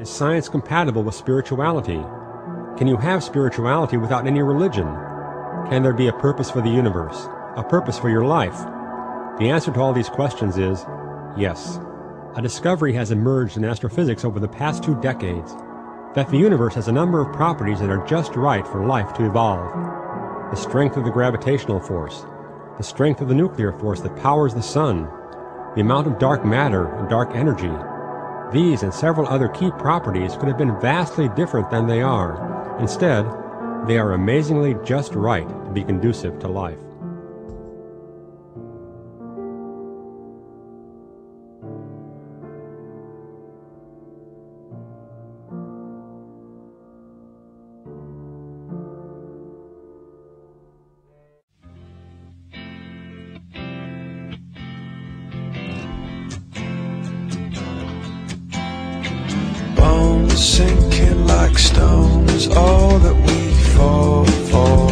Is science compatible with spirituality? Can you have spirituality without any religion? Can there be a purpose for the universe? A purpose for your life? The answer to all these questions is yes. A discovery has emerged in astrophysics over the past two decades that the universe has a number of properties that are just right for life to evolve. The strength of the gravitational force, the strength of the nuclear force that powers the sun, the amount of dark matter and dark energy, these and several other key properties could have been vastly different than they are. Instead, they are amazingly just right to be conducive to life. Sinking like stones, all that we fall for.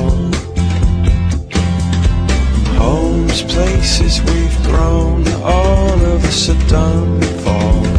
Homes, places we've grown, all of us are done for.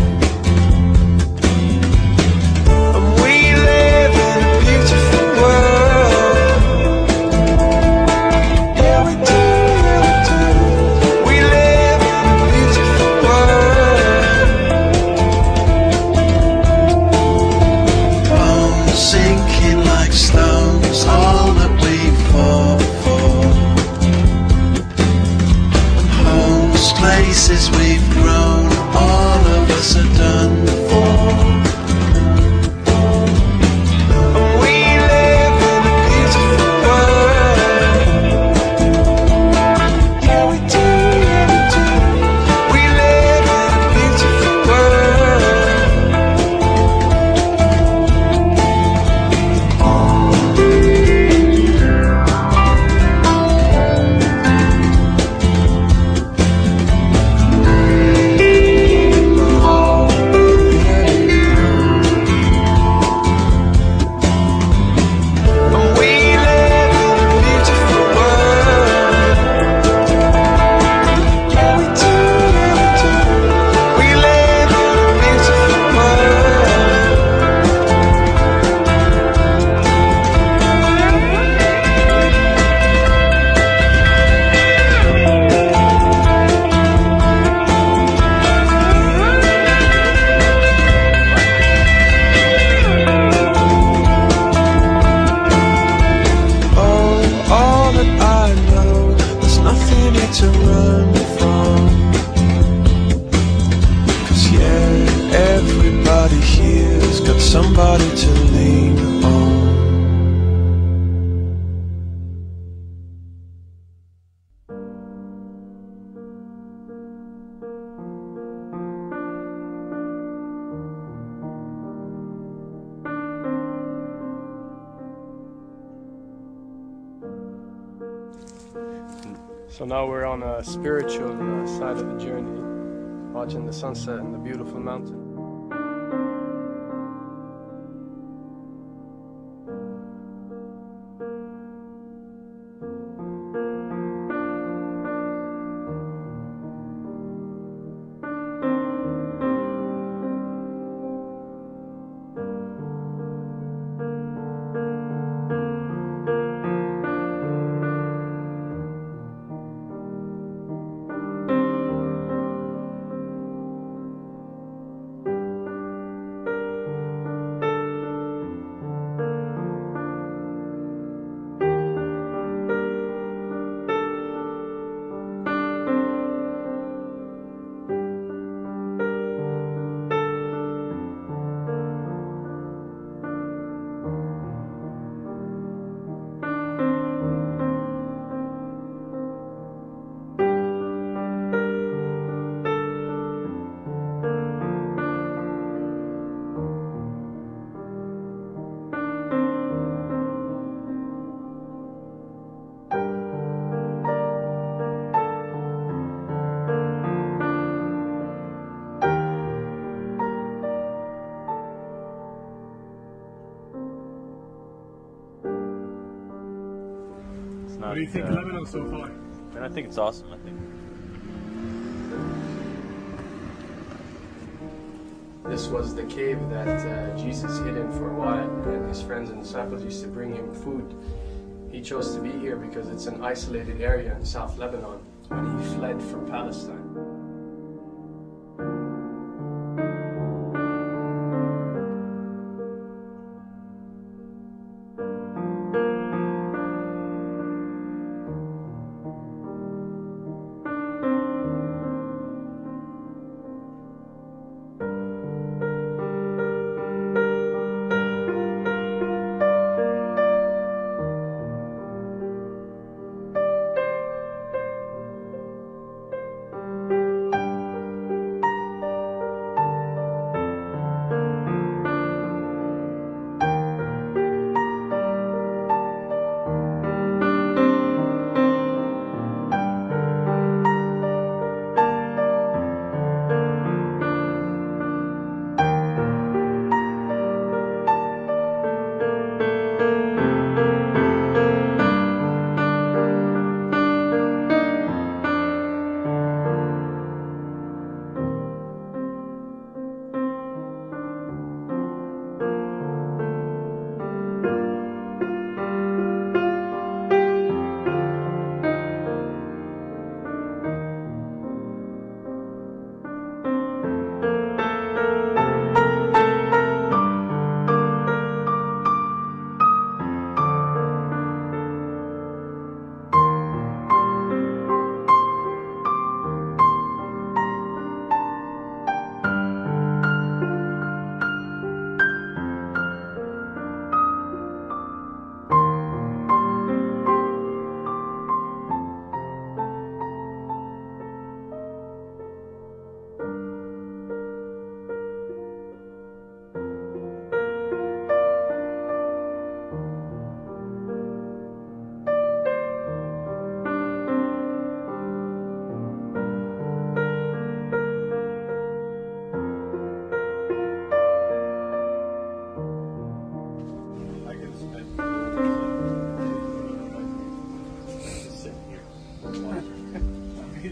So now we're on a spiritual uh, side of the journey, watching the sunset and the beautiful mountain. Do you think of Lebanon so far? And I think it's awesome. I think This was the cave that uh, Jesus hid in for a while, and his friends and disciples used to bring him food. He chose to be here because it's an isolated area in South Lebanon when he fled from Palestine.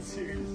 Serious.